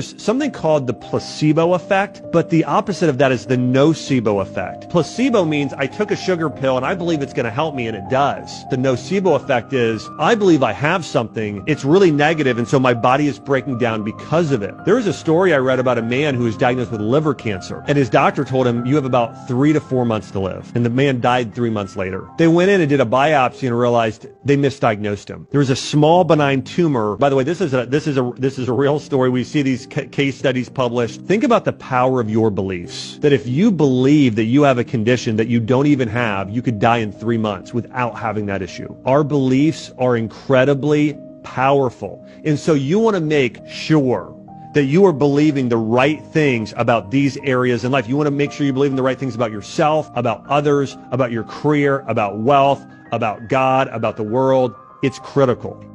There's something called the placebo effect, but the opposite of that is the nocebo effect. Placebo means I took a sugar pill and I believe it's going to help me and it does. The nocebo effect is I believe I have something. It's really negative and so my body is breaking down because of it. There was a story I read about a man who was diagnosed with liver cancer and his doctor told him you have about three to four months to live. And the man died three months later. They went in and did a biopsy and realized they misdiagnosed him. There was a small benign tumor. By the way, this is a, this is a, this is a real story. We see these case studies published. Think about the power of your beliefs. That if you believe that you have a condition that you don't even have, you could die in three months without having that issue. Our beliefs are incredibly powerful. And so you want to make sure that you are believing the right things about these areas in life. You want to make sure you believe in the right things about yourself, about others, about your career, about wealth, about God, about the world. It's critical.